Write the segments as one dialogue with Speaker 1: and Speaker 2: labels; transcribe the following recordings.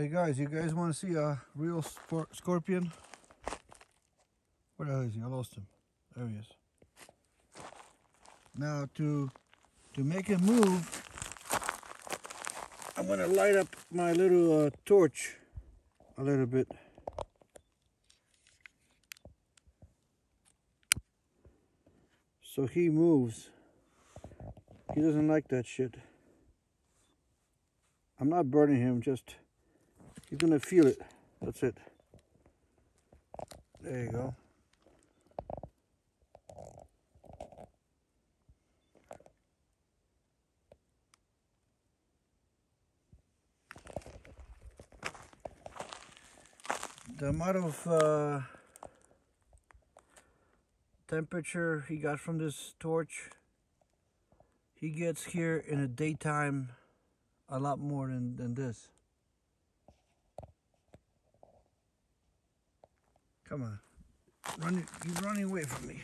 Speaker 1: Hey guys, you guys want to see a real scorpion? Where the hell is he? I lost him. There he is. Now to to make him move, I'm gonna light up my little uh, torch a little bit. So he moves. He doesn't like that shit. I'm not burning him, just he's gonna feel it. That's it. There you go. The amount of uh, temperature he got from this torch, he gets here in the daytime a lot more than, than this. Come on. Running, he's running away from me.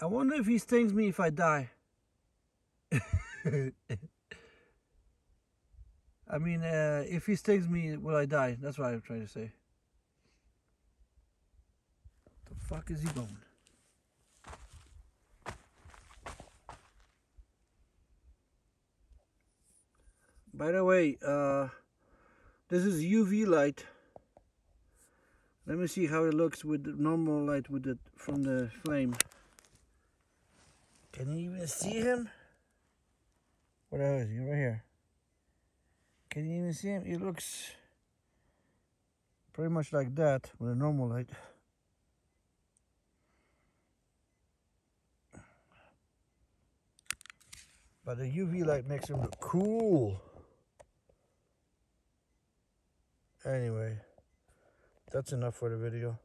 Speaker 1: I wonder if he stings me if I die. I mean, uh, if he stings me, will I die? That's what I'm trying to say. The fuck is he going? By the way, uh, this is UV light. Let me see how it looks with the normal light with it from the flame. Can you even see him? what Where is he? Right here. Can you even see him? He looks pretty much like that with a normal light. But the UV light makes him look cool. Anyway, that's enough for the video.